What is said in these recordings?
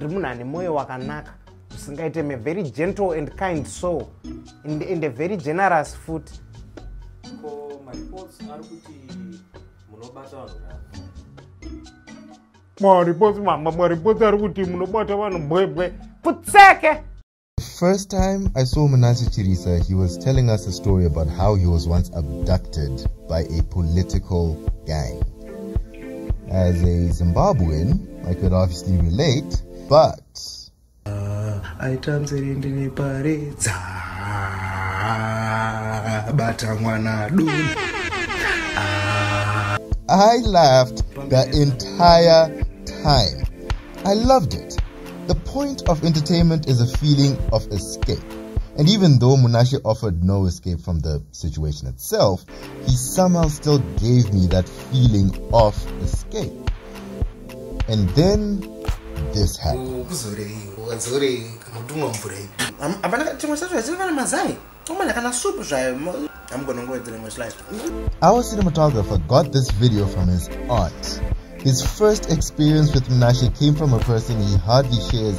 ndiri munhu ane mwoyo wakanaka usingaite me very gentle and kind soul. And, and a very generous foot. Ko maripots ari kuti munobata vanhu ravo mama maripoti ari kuti munobata vanhu mbwebwe putseke! The first time I saw Munashe Chirisa, he was telling us a story about how he was once abducted by a political gang. As a Zimbabwean, I could obviously relate, but uh, aitamzerendine paredza bata mwana duni uh, I laughed the entire time. I loved it. The point of entertainment is a feeling of escape. And even though Munashe offered no escape from the situation itself, he somehow still gave me that feeling of escape. And then this happened. kuzorei wadzorei kanotumwa mvurei hapana chimwe chacho hachina kana mazai omanya kana supu zvayo i'm gonna go with the language life Our cinematographer got this video from his aunt. His first experience with Munashe came from a person he hardly shares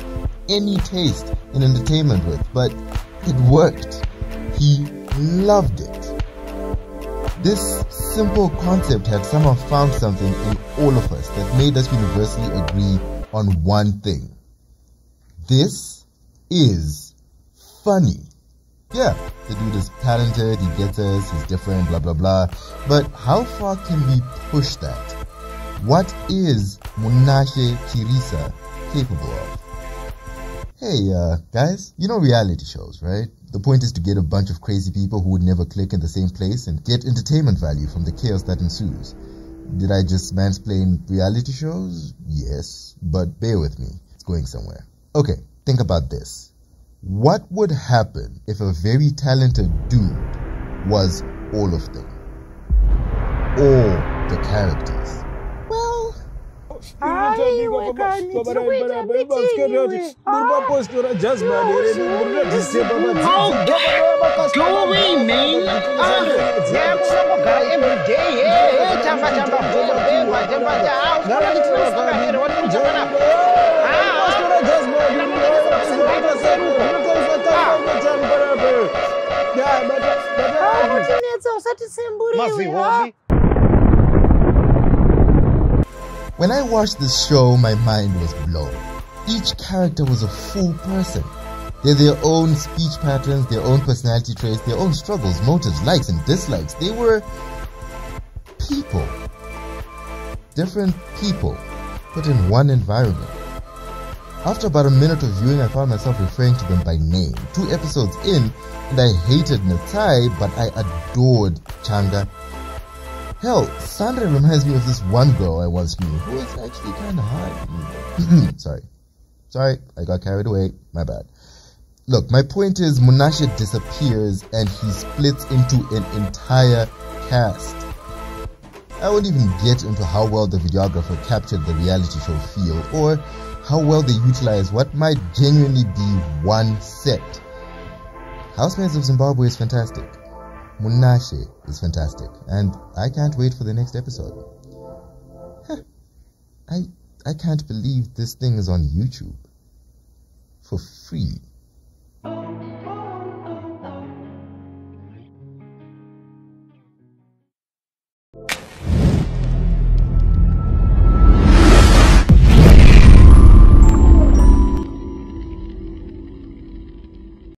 any taste in entertainment with, but it worked. He loved it. This simple concept had somehow found something in all of us that made us universally agree on one thing. This is funny. Yeah, the dude is talented, he gets us, he's different, blah blah blah. But how far can we push that? What is Munashe Chirisa capable of? Hey, uh, guys, you know reality shows, right? The point is to get a bunch of crazy people who would never click in the same place and get entertainment value from the chaos that ensues. Did I just mansplain reality shows? Yes, but bear with me. It's going somewhere. Okay, think about this. What would happen if a very talented dude was all of them? All the characters. iwe kani muri papositora jazmani here muri radisepa madziaogara everyday tamba tamba kutoerwa tamba taauaaitinozvaaaaapositora jazmani unotinetsa usati semburiwe When I watched this show, my mind was blown. Each character was a full person. They're their own speech patterns, their own personality traits, their own struggles, motives, likes, and dislikes. They were people. Different people put in one environment. After about a minute of viewing, I found myself referring to them by name. Two episodes in, and I hated Natai, but I adored Changa. Hell, Sandra reminds me of this one girl I once knew who was actually kind of hot. Sorry. Sorry, I got carried away. My bad. Look, my point is Munashe disappears and he splits into an entire cast. I won't even get into how well the videographer captured the reality show feel or how well they utilize what might genuinely be one set. Housemaids of Zimbabwe is fantastic. Munashe is fantastic, and I can't wait for the next episode. Huh. I I can't believe this thing is on YouTube for free.